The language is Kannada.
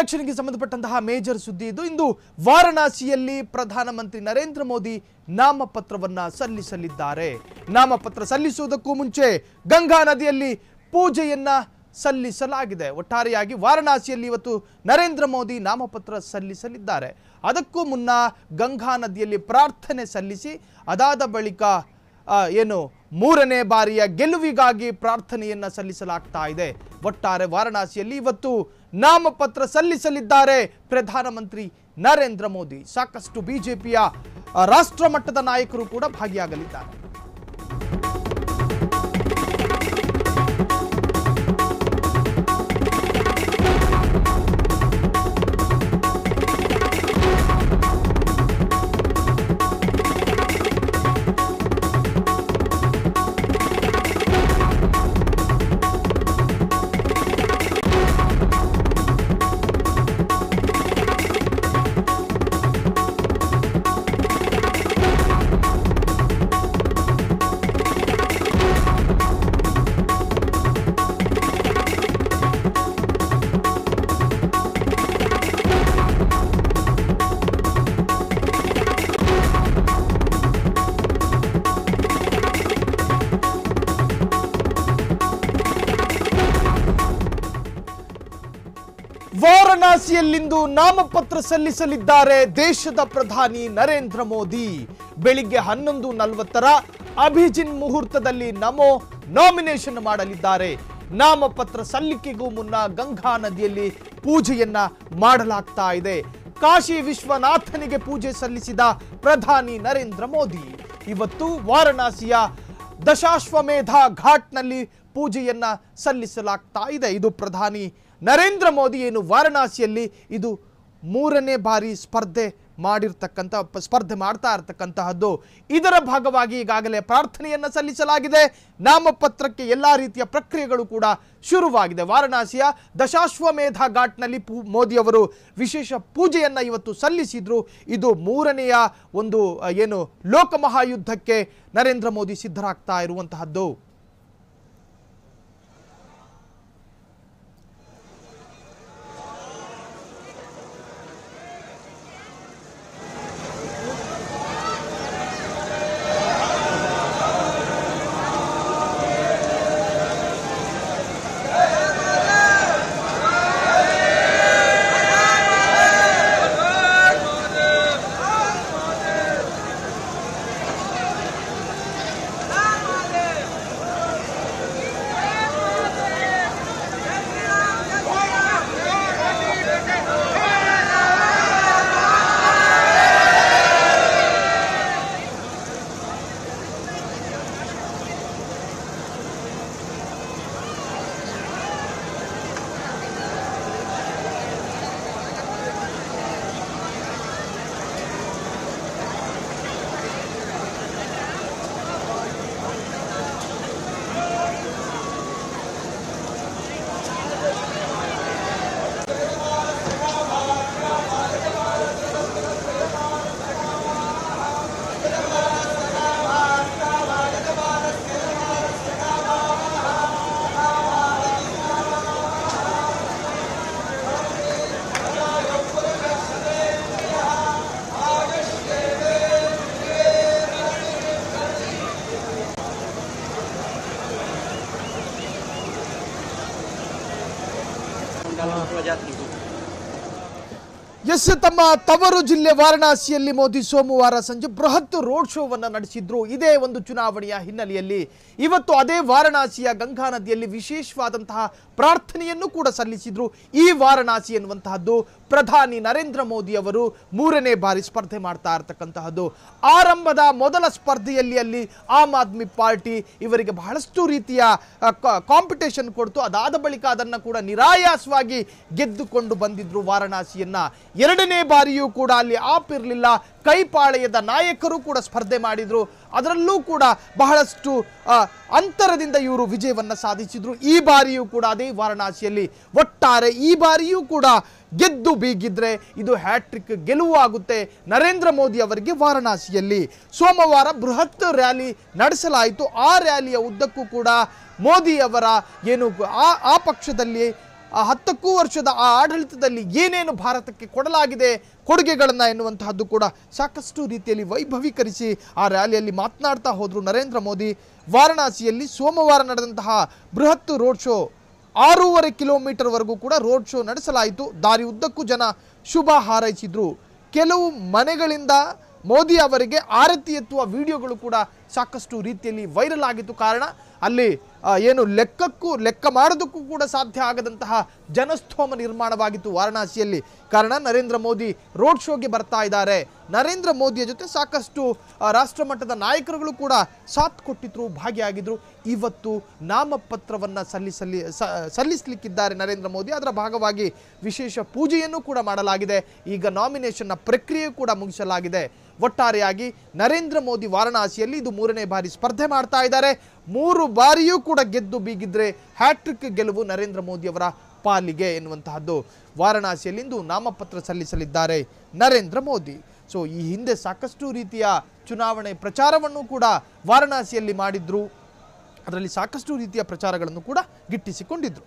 ಎಲೆಕ್ಷನ್ಗೆ ಸಂಬಂಧಪಟ್ಟಂತಹ ಮೇಜರ್ ಸುದ್ದಿ ಇದು. ಇಂದು ವಾರಣಾಸಿಯಲ್ಲಿ ಪ್ರಧಾನಮಂತ್ರಿ ನರೇಂದ್ರ ಮೋದಿ ನಾಮಪತ್ರವನ್ನ ಸಲ್ಲಿಸಲಿದ್ದಾರೆ. ನಾಮಪತ್ರ ಸಲ್ಲಿಸುವುದಕ್ಕೂ ಮುಂಚೆ ಗಂಗಾ ನದಿಯಲ್ಲಿ ಪೂಜೆಯನ್ನ ಸಲ್ಲಿಸಲಾಗಿದೆ. ಒಟ್ಟಾರೆಯಾಗಿ ವಾರಣಾಸಿಯಲ್ಲಿ ಇವತ್ತು ನರೇಂದ್ರ ಮೋದಿ ನಾಮಪತ್ರ ಸಲ್ಲಿಸಲಿದ್ದಾರೆ. ಅದಕ್ಕೂ ಮುನ್ನ ಗಂಗಾ ನದಿಯಲ್ಲಿ ಪ್ರಾರ್ಥನೆ ಸಲ್ಲಿಸಿ, ಅದಾದ ಬಳಿಕ ಏನು, ಮೂರನೇ ಬಾರಿಯ ಗೆಲುವಿಗಾಗಿ ಪ್ರಾರ್ಥನೆಯನ್ನ ಸಲ್ಲಿಸಲಾಗ್ತಾ ಇದೆ. ಒಟ್ಟಾರೆ ವಾರಣಾಸಿಯಲ್ಲಿ ಇವತ್ತು ನಾಮಪತ್ರ ಸಲ್ಲಿಸಲಿದ್ದಾರೆ ಪ್ರಧಾನಮಂತ್ರಿ ನರೇಂದ್ರ ಮೋದಿ. ಸಾಕಷ್ಟು ಬಿಜೆಪಿಯ ರಾಷ್ಟ್ರ ಮಟ್ಟದ ನಾಯಕರು ಕೂಡ ಭಾಗಿಯಾಗಲಿದ್ದಾರೆ. ವಾರಣಾಸಿಯಲ್ಲಿಂದು ನಾಮಪತ್ರ ಸಲ್ಲಿಸಲಿದ್ದಾರೆ ದೇಶದ ಪ್ರಧಾನಿ ನರೇಂದ್ರ ಮೋದಿ. ಬೆಳಿಗ್ಗೆ ಹನ್ನೊಂದು ನಲವತ್ತರ ಅಭಿಜಿನ್ ಮುಹೂರ್ತದಲ್ಲಿ ನಮೋ ನಾಮಿನೇಷನ್ ಮಾಡಲಿದ್ದಾರೆ. ನಾಮಪತ್ರ ಸಲ್ಲಿಕೆಗೂ ಮುನ್ನ ಗಂಗಾ ನದಿಯಲ್ಲಿ ಪೂಜೆಯನ್ನ ಮಾಡಲಾಗ್ತಾ ಇದೆ. ಕಾಶಿ ವಿಶ್ವನಾಥನಿಗೆ ಪೂಜೆ ಸಲ್ಲಿಸಿದ ಪ್ರಧಾನಿ ನರೇಂದ್ರ ಮೋದಿ. ಇವತ್ತು ವಾರಣಾಸಿಯ ದಶಾಶ್ವಮೇಧ ಘಾಟ್ನಲ್ಲಿ ಪೂಜೆಯನ್ನ ಸಲ್ಲಿಸಲಾಗ್ತಾ ಇದೆ. ಇದು ಪ್ರಧಾನಿ ನರೇಂದ್ರ ಮೋದಿ ಏನು ವಾರಣಾಸಿಯಲ್ಲಿ ಇದು ಮೂರನೇ ಬಾರಿ ಸ್ಪರ್ಧೆ ಮಾಡಿರ್ತಕ್ಕಂಥ ಸ್ಪರ್ಧೆ ಮಾಡ್ತಾ ಇರತಕ್ಕಂತಹದ್ದು. ಇದರ ಭಾಗವಾಗಿ ಈಗಾಗಲೇ ಪ್ರಾರ್ಥನೆಯನ್ನು ಸಲ್ಲಿಸಲಾಗಿದೆ. ನಾಮಪತ್ರಕ್ಕೆ ಎಲ್ಲ ರೀತಿಯ ಪ್ರಕ್ರಿಯೆಗಳು ಕೂಡ ಶುರುವಾಗಿದೆ. ವಾರಣಾಸಿಯ ದಶಾಶ್ವಮೇಧ ಘಾಟ್ನಲ್ಲಿ ಪೂ ಮೋದಿಯವರು ವಿಶೇಷ ಪೂಜೆಯನ್ನು ಇವತ್ತು ಸಲ್ಲಿಸಿದ್ರು. ಇದು ಮೂರನೆಯ ಒಂದು ಏನು ಲೋಕಮಹಾಯುದ್ಧಕ್ಕೆ ನರೇಂದ್ರ ಮೋದಿ ಸಿದ್ಧರಾಗ್ತಾ ಇರುವಂತಹದ್ದು. কালো জাত কিন্তু। ಎಸ್ ತಮ್ಮ ತವರು ಜಿಲ್ಲೆ ವಾರಣಾಸಿಯಲ್ಲಿ ಮೋದಿ ಸೋಮವಾರ ಸಂಜೆ ಬೃಹತ್ ರೋಡ್ ಶೋವನ್ನು ನಡೆಸಿದ್ರು. ಇದೇ ಒಂದು ಚುನಾವಣೆಯ ಹಿನ್ನೆಲೆಯಲ್ಲಿ ಇವತ್ತು ಅದೇ ವಾರಣಾಸಿಯ ಗಂಗಾ ನದಿಯಲ್ಲಿ ವಿಶೇಷವಾದಂತಹ ಪ್ರಾರ್ಥನೆಯನ್ನು ಕೂಡ ಸಲ್ಲಿಸಿದ್ರು. ಈ ವಾರಣಾಸಿ ಎನ್ನುವಂತಹದ್ದು ಪ್ರಧಾನಿ ನರೇಂದ್ರ ಮೋದಿ ಅವರು ಮೂರನೇ ಬಾರಿ ಸ್ಪರ್ಧೆ ಮಾಡ್ತಾ ಇರತಕ್ಕಂತಹದ್ದು. ಆರಂಭದ ಮೊದಲ ಸ್ಪರ್ಧೆಯಲ್ಲಿ ಅಲ್ಲಿ ಆಮ್ ಆದ್ಮಿ ಪಾರ್ಟಿ ಇವರಿಗೆ ಬಹಳಷ್ಟು ರೀತಿಯ ಕಾಂಪಿಟೇಷನ್ ಕೊಡ್ತು. ಅದಾದ ಬಳಿಕ ಅದನ್ನು ಕೂಡ ನಿರಾಯಾಸವಾಗಿ ಗೆದ್ದುಕೊಂಡು ಬಂದಿದ್ರು ವಾರಣಾಸಿಯನ್ನ. ಎರಡನೇ ಬಾರಿಯೂ ಕೂಡ ಅಲ್ಲಿ ಆಪ್ ಇರಲಿಲ್ಲ ಕೈಪಾಳೆಯದ ನಾಯಕರು ಕೂಡ ಸ್ಪರ್ಧೆ ಮಾಡಿದ್ರು. ಅದರಲ್ಲೂ ಕೂಡ ಬಹಳಷ್ಟು ಅಂತರದಿಂದ ಇವರು ವಿಜಯವನ್ನು ಸಾಧಿಸಿದ್ರು. ಈ ಬಾರಿಯೂ ಕೂಡ ಅದೇ ವಾರಣಾಸಿಯಲ್ಲಿ. ಒಟ್ಟಾರೆ ಈ ಬಾರಿಯೂ ಕೂಡ ಗೆದ್ದು ಬೀಗಿದ್ರೆ ಇದು ಹ್ಯಾಟ್ರಿಕ್ ಗೆಲುವು ಆಗುತ್ತೆ ನರೇಂದ್ರ ಮೋದಿ ಅವರಿಗೆ ವಾರಣಾಸಿಯಲ್ಲಿ. ಸೋಮವಾರ ಬೃಹತ್ ರ್ಯಾಲಿ ನಡೆಸಲಾಯಿತು. ಆ ರ್ಯಾಲಿಯ ಉದ್ದಕ್ಕೂ ಕೂಡ ಮೋದಿ ಅವರ ಏನು, ಆ ಆ ಪಕ್ಷದಲ್ಲಿ ಆ ಹತ್ತಕ್ಕೂ ವರ್ಷದ ಆ ಆಡಳಿತದಲ್ಲಿ ಏನೇನು ಭಾರತಕ್ಕೆ ಕೊಡಲಾಗಿದೆ, ಕೊಡುಗೆಗಳನ್ನು ಎನ್ನುವಂತಹದ್ದು ಕೂಡ ಸಾಕಷ್ಟು ರೀತಿಯಲ್ಲಿ ವೈಭವೀಕರಿಸಿ ಆ ರ್ಯಾಲಿಯಲ್ಲಿ ಮಾತನಾಡ್ತಾ ಹೋದರು ನರೇಂದ್ರ ಮೋದಿ. ವಾರಣಾಸಿಯಲ್ಲಿ ಸೋಮವಾರ ನಡೆದಂತಹ ಬೃಹತ್ ರೋಡ್ ಶೋ, ಆರೂವರೆ ಕಿಲೋಮೀಟರ್ವರೆಗೂ ಕೂಡ ರೋಡ್ ಶೋ ನಡೆಸಲಾಯಿತು. ದಾರಿ ಉದ್ದಕ್ಕೂ ಜನ ಶುಭ ಹಾರೈಸಿದ್ರು. ಕೆಲವು ಮನೆಗಳಿಂದ ಮೋದಿ ಅವರಿಗೆ ಆರತಿ ಎತ್ತುವ ವಿಡಿಯೋಗಳು ಕೂಡ ಸಾಕಷ್ಟು ರೀತಿಯಲ್ಲಿ ವೈರಲ್ ಆಗಿತ್ತು ಕಾರಣ ಅಲ್ಲಿ ಏನು ಲೆಕ್ಕಕ್ಕೂ, ಲೆಕ್ಕ ಮಾಡೋದಕ್ಕೂ ಕೂಡ ಸಾಧ್ಯ ಆಗದಂತಹ ಜನಸ್ತೋಮ ನಿರ್ಮಾಣವಾಗಿತ್ತು ವಾರಣಾಸಿಯಲ್ಲಿ. ಕಾರಣ ನರೇಂದ್ರ ಮೋದಿ ರೋಡ್ ಶೋಗೆ ಬರ್ತಾ ಇದ್ದಾರೆ. ನರೇಂದ್ರ ಮೋದಿಯ ಜೊತೆ ಸಾಕಷ್ಟು ರಾಷ್ಟ್ರಮಟ್ಟದ ನಾಯಕರುಗಳು ಕೂಡ ಸಾಥ್ ಕೊಟ್ಟಿದ್ರು, ಭಾಗಿಯಾಗಿದ್ರು. ಇವತ್ತು ನಾಮಪತ್ರವನ್ನು ಸಲ್ಲಿಸಲಿ ಸಲ್ಲಿಸಲಿಕ್ಕಿದ್ದಾರೆ ನರೇಂದ್ರ ಮೋದಿ. ಅದರ ಭಾಗವಾಗಿ ವಿಶೇಷ ಪೂಜೆಯನ್ನು ಕೂಡ ಮಾಡಲಾಗಿದೆ. ಈಗ ನಾಮಿನೇಷನ್ನ ಪ್ರಕ್ರಿಯೆ ಕೂಡ ಮುಗಿಸಲಾಗಿದೆ. ಒಟ್ಟಾರೆಯಾಗಿ ನರೇಂದ್ರ ಮೋದಿ ವಾರಣಾಸಿಯಲ್ಲಿ ಇದು ಮೂರನೇ ಬಾರಿ ಸ್ಪರ್ಧೆ ಮಾಡ್ತಾ ಇದ್ದಾರೆ. ಮೂರು ಬಾರಿಯೂ ಕೂಡ ಗೆದ್ದು ಬೀಗಿದ್ರೆ ಹ್ಯಾಟ್ರಿಕ್ ಗೆಲುವು ನರೇಂದ್ರ ಮೋದಿ ಅವರ ಪಾಲಿಗೆ ಎನ್ನುವಂತಹದ್ದು. ವಾರಣಾಸಿಯಲ್ಲಿ ಇಂದು ನಾಮಪತ್ರ ಸಲ್ಲಿಸಲಿದ್ದಾರೆ ನರೇಂದ್ರ ಮೋದಿ. ಸೊ ಈ ಹಿಂದೆ ಸಾಕಷ್ಟು ರೀತಿಯ ಚುನಾವಣೆ ಪ್ರಚಾರವನ್ನು ಕೂಡ ವಾರಣಾಸಿಯಲ್ಲಿ ಮಾಡಿದ್ರು. ಅದರಲ್ಲಿ ಸಾಕಷ್ಟು ರೀತಿಯ ಪ್ರಚಾರಗಳನ್ನು ಕೂಡ ಗಿಟ್ಟಿಸಿಕೊಂಡಿದ್ರು.